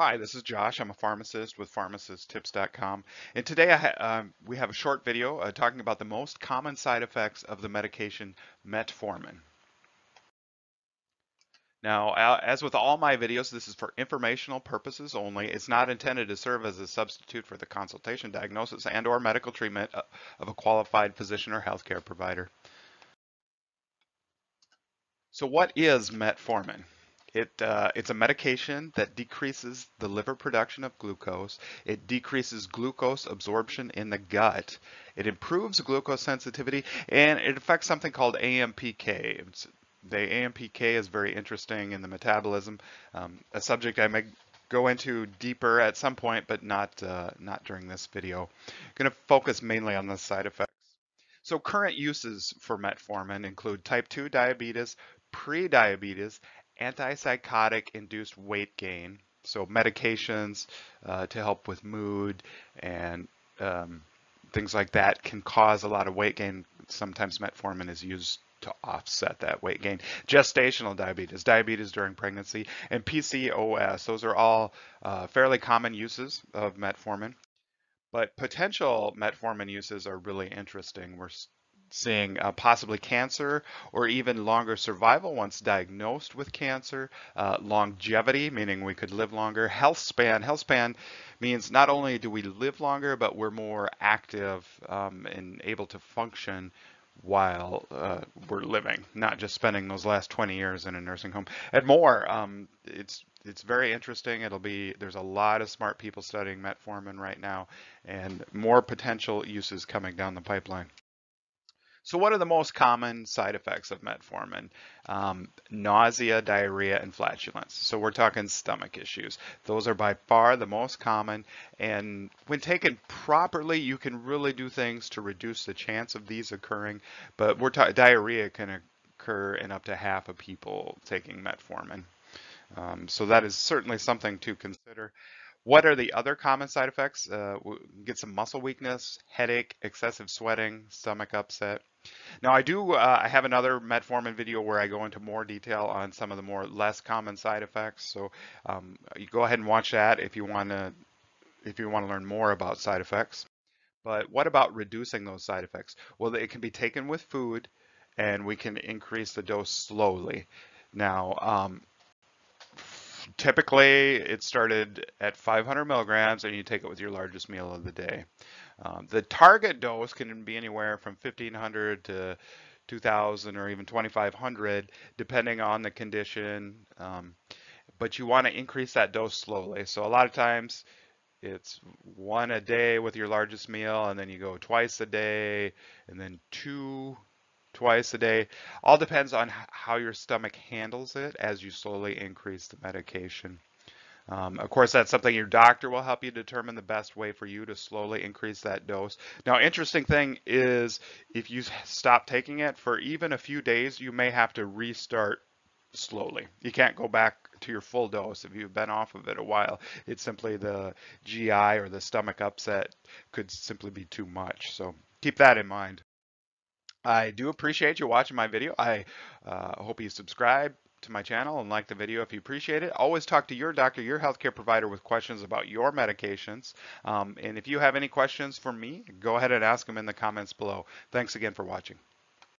Hi, this is Josh. I'm a pharmacist with pharmacisttips.com. And today ha um, we have a short video uh, talking about the most common side effects of the medication metformin. Now, as with all my videos, this is for informational purposes only. It's not intended to serve as a substitute for the consultation, diagnosis, and or medical treatment uh, of a qualified physician or healthcare provider. So what is metformin? It, uh, it's a medication that decreases the liver production of glucose. It decreases glucose absorption in the gut. It improves glucose sensitivity, and it affects something called AMPK. It's, the AMPK is very interesting in the metabolism, um, a subject I may go into deeper at some point, but not, uh, not during this video. I'm going to focus mainly on the side effects. So current uses for metformin include type 2 diabetes, pre-diabetes, antipsychotic induced weight gain. So medications uh, to help with mood and um, things like that can cause a lot of weight gain. Sometimes metformin is used to offset that weight gain. Gestational diabetes, diabetes during pregnancy, and PCOS. Those are all uh, fairly common uses of metformin. But potential metformin uses are really interesting. We're seeing uh, possibly cancer or even longer survival once diagnosed with cancer, uh, longevity, meaning we could live longer, health span. Health span means not only do we live longer, but we're more active um, and able to function while uh, we're living, not just spending those last 20 years in a nursing home. And more, um, it's it's very interesting. It'll be there's a lot of smart people studying metformin right now, and more potential uses coming down the pipeline. So what are the most common side effects of metformin? Um, nausea, diarrhea, and flatulence. So we're talking stomach issues. Those are by far the most common. And when taken properly, you can really do things to reduce the chance of these occurring. But we're diarrhea can occur in up to half of people taking metformin. Um, so that is certainly something to consider. What are the other common side effects? Uh, get some muscle weakness, headache, excessive sweating, stomach upset. Now I do, uh, I have another metformin video where I go into more detail on some of the more less common side effects. So um, you go ahead and watch that if you want to, if you want to learn more about side effects. But what about reducing those side effects? Well, it can be taken with food and we can increase the dose slowly. Now, um, typically it started at 500 milligrams and you take it with your largest meal of the day. Um, the target dose can be anywhere from 1500 to 2000 or even 2500 depending on the condition. Um, but you want to increase that dose slowly. So a lot of times it's one a day with your largest meal and then you go twice a day and then two twice a day. All depends on how your stomach handles it as you slowly increase the medication. Um, of course, that's something your doctor will help you determine the best way for you to slowly increase that dose. Now, interesting thing is if you stop taking it for even a few days, you may have to restart slowly. You can't go back to your full dose if you've been off of it a while. It's simply the GI or the stomach upset could simply be too much. So keep that in mind. I do appreciate you watching my video. I uh, hope you subscribe to my channel and like the video if you appreciate it. Always talk to your doctor, your healthcare provider with questions about your medications. Um, and if you have any questions for me, go ahead and ask them in the comments below. Thanks again for watching.